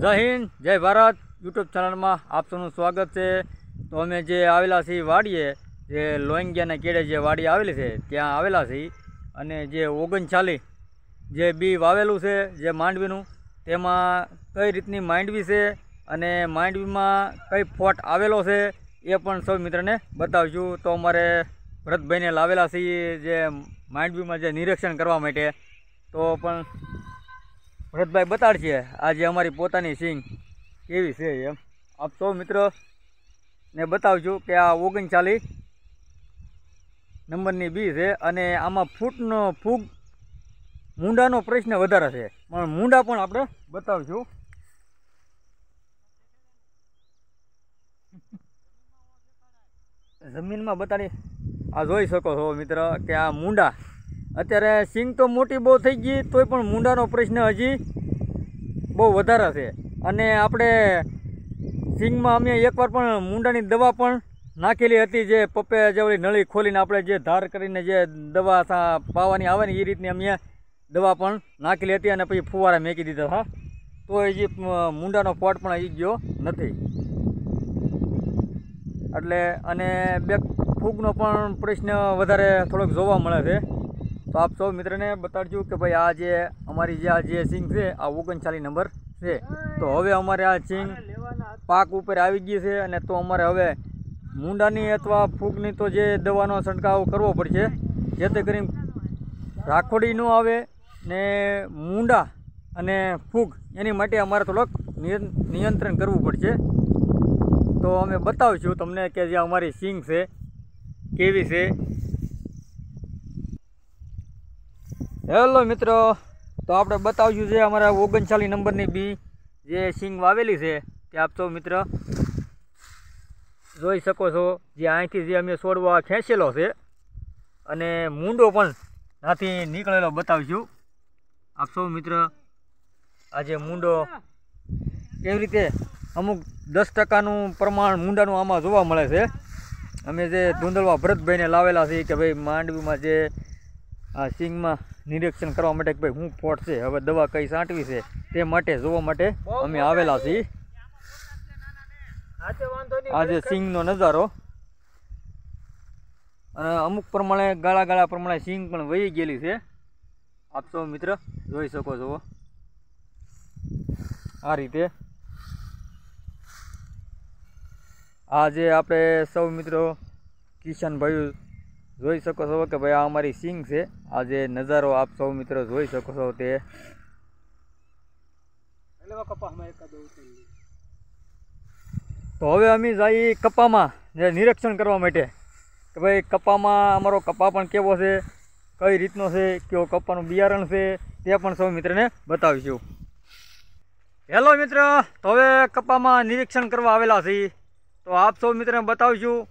જય હિન્દ, જય ભારત યુટ્યુબ ચેનલમાં આપ સૌનું સ્વાગત છે. તો અમે જે આવેલા છીએ વાડીએ, જે લોંગિયાના કેડે જે વાડી આવેલી છે, ત્યાં આવેલા છીએ. અને જે ઓગણચાલી જે બી વાવેલું છે, જે માંડવીનું, તેમાં કઈ રીતની માંડવી છે અને માંડવીમાં કઈ ફોટ આવેલો છે, એ પણ સૌ મિત્રને બતાવીશું. તો અમારે ભરતભાઈને લાવેલા છીએ જે માંડવીમાં જે નિરીક્ષણ કરવા માટે. તો પણ ભરતભાઈ બતાડશે, આજે અમારી પોતાની સિંગ કેવી છે એમ. આપ સૌ મિત્ર ને બતાવશું કે આ ઓગણચાલીસ નંબરની બી છે અને આમાં ફૂટનો ફૂગ મૂંડાનો પ્રશ્ન વધારે છે. પણ મૂંડા પણ આપણે બતાવશું જમીનમાં બતાડી આ જોઈ શકો છો મિત્ર કે આ મૂંડા અત્યારે સિંગ તો મોટી બહુ થઈ ગઈ, તોય પણ મૂંડાનો પ્રશ્ન હજી બહુ વધારે છે. અને આપણે સિંગમાં અમે એકવાર પણ મૂંડાની દવા પણ નાખેલી હતી, જે પપ્પે જે નળી ખોલીને આપણે જે ધાર કરીને જે દવા પાવાની આવે ને એ રીતની અમે દવા પણ નાખેલી હતી અને પછી ફુવારા મેકી દીધા હતા તો હજી મૂંડાનો પોટ પણ આવી ગયો નથી. એટલે, અને બે ફૂગનો પણ પ્રશ્ન વધારે થોડોક જોવા મળે છે. તો આપ સૌ મિત્રને બતાડજો કે ભાઈ આ જે અમારી જે આ જે સિંગ છે, આ ઓગણચાલીસ નંબર છે. તો હવે અમારે આ સિંગ પાક ઉપર આવી ગઈ છે અને તો અમારે હવે મૂંડાની અથવા ફૂગની તો જે દવાનો છંટકાવ કરવો પડશે, જેથી કરીને રાખોડી ન આવે ને મૂંડા અને ફૂગ એની માટે અમારે થોડોક નિયં- નિયંત્રણ કરવું પડશે. તો અમે બતાવીશું તમને કે જે અમારી સિંગ છે, કેવી છે હેલો મિત્રો, તો આપણે બતાવ્યું છે અમારા ઓગણચાલીસ નંબરની બી જે સિંગ વાવેલી છે તે આપ મિત્ર જોઈ શકો છો, જે અહીંથી જે અમે છોડવા ખેંચેલો છે, અને મૂંડો પણ ત્યાંથી નીકળેલો બતાવીશું. આપ સૌ મિત્ર આજે મૂંડો કેવી રીતે અમુક દસ ટકાનું પ્રમાણ મૂંડાનું આમાં જોવા મળે છે. અમે જે ધૂંધળવા ભરતભાઈને લાવેલા છીએ કે ભાઈ માંડવીમાં જે આ સિંગમાં નિરીક્ષણ કરવા માટે કે ભાઈ શું ફોટ છે હવે દવા કઈ સાંટવી છે તે માટે જોવા માટે અમે આવેલા છીએ. આજે સિંગનો નજારો. અને અમુક પ્રમાણે ગાળા ગાળા પ્રમાણે સિંગ પણ વહી ગયેલી છે. આપ સૌ મિત્ર જોઈ શકો છો. આ રીતે. આજે આપણે સૌ મિત્રો કિશન ભાઈ જોઈ શકો છો કે ભાઈ આ અમારી સિંગ છે. આ જે નજારો આપ સૌ મિત્રો જોઈ શકો છો તે. તો હવે અમે જઈએ કપામાં જે નિરીક્ષણ કરવા માટે. કે ભાઈ કપામાં અમારો કપા પણ કેવો છે કઈ રીતનો છે કેવો કપાનું બિયારણ છે તે પણ સૌ મિત્રને બતાવીશું. હેલો મિત્ર તો હવે કપામાં નિરીક્ષણ કરવા આવેલા છીએ. તો આપ સૌ મિત્રને બતાવીશું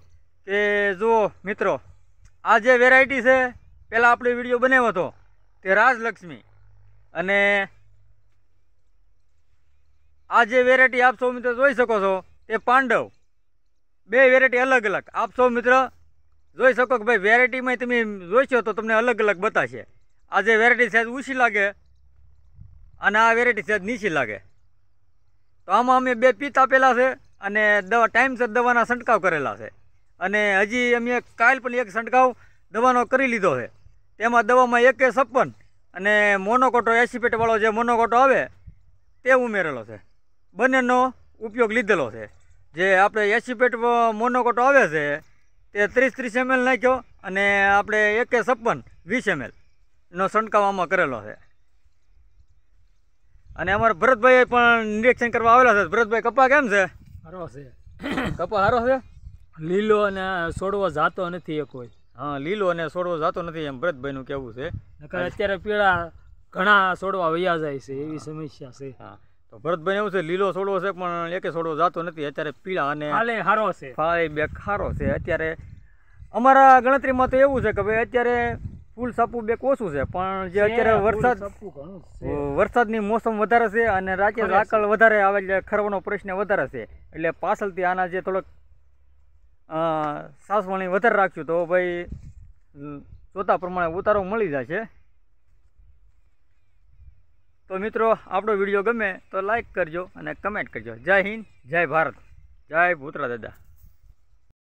કે જુઓ મિત્રો આ જે વેરાયટી છે પહેલાં આપણે વીડિયો બનાવ્યો હતો, તે રાજલક્ષ્મી. અને આ જે વેરાયટી આપ સૌ મિત્ર જોઈ શકો છો, તે પાંડવ. બે વેરાયટી અલગ અલગ. આપ સૌ મિત્ર જોઈ શકો કે ભાઈ વેરાયટીમાં તમે જોઈશો તો તમને અલગ અલગ બતાશે. આ જે વેરાયટી સહેજ ઊંચી લાગે અને આ વેરાયટી સહેજ નીચી લાગે. તો આમાં અમે બે પીત આપેલા છે અને દવા ટાઈમસર દવાના છંટકાવ કરેલા છે. અને હજી અમે કાલ પણ એક છંટકાવ દવાનો કરી લીધો છે. તેમાં દવામાં એકે છપ્પન અને મોનોકોટો એસીપેટવાળો જે મોનોકોટો આવે તે ઉમેરેલો છે. બંનેનો ઉપયોગ લીધેલો છે. જે આપણે એસીપેટ મોનોકોટો આવે છે તે ત્રીસ ત્રીસ એમએલ નાખ્યો અને આપણે એકે છપ્પન વીસ એમએલ નો છંટકાવ આમાં કરેલો છે. અને અમારા ભરતભાઈ પણ નિરીક્ષણ કરવા આવેલા છે. ભરતભાઈ કપા કેમ છે? સારો છે. કપા સારો છે? લીલો અને છોડવો જાતો નથી એ કોઈ હા લીલો અને છોડવો જાતો નથી એમ ભરતભાઈનું કહેવું છે? અત્યારે પીળા ઘણા છોડવા વયા જાય છે એવી સમસ્યા છે. હા. તો ભરતભાઈ એવું છે લીલો છોડવો છે પણ એકે છોડવો જાતો નથી. અત્યારે પીળા અને હાલે સારો છે. ફાળે બે ખારો છે. અત્યારે અમારા ગણતરીમાં તો એવું છે કે ભાઈ અત્યારે ફૂલ સાપું બે ઓછું છે પણ જે અત્યારે વરસાદ વરસાદની મોસમ વધારે છે અને રાતે રાકળ વધારે આવે એટલે ખરવાનો પ્રશ્ન વધારે છે. એટલે પાછળથી આના જે થોડોક સાસવણી વધારે રાખ્યું તો ભાઈ જોતા પ્રમાણે ઉતારો મળી જશે. તો મિત્રો, આપણો વીડિયો ગમે તો લાઈક કરજો અને કમેન્ટ કરજો. જય હિન્દ, જય ભારત. જય ભૂતરા દાદા.